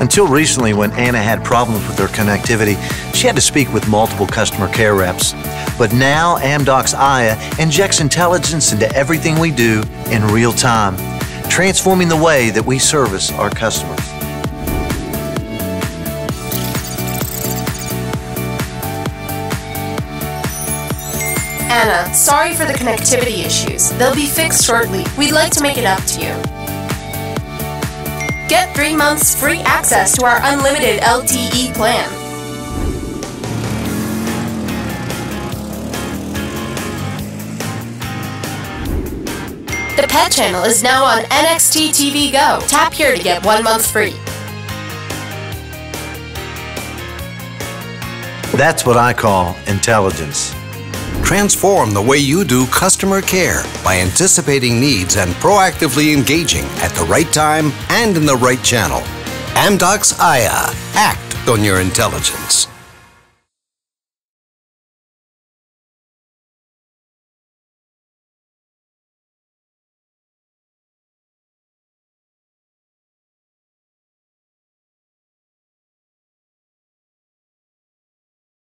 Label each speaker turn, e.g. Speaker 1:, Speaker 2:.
Speaker 1: Until recently, when Anna had problems with her connectivity, she had to speak with multiple customer care reps. But now, Amdocs aia injects intelligence into everything we do in real time, transforming the way that we service our customers.
Speaker 2: Anna, sorry for the connectivity issues. They'll be fixed shortly. We'd like to make it up to you. Get three months free access to our unlimited LTE plan. The Pet Channel is now on NXT TV Go. Tap here to get one month free.
Speaker 1: That's what I call intelligence.
Speaker 3: Transform the way you do customer care by anticipating needs and proactively engaging at the right time and in the right channel. Amdocs aia. Act on your intelligence.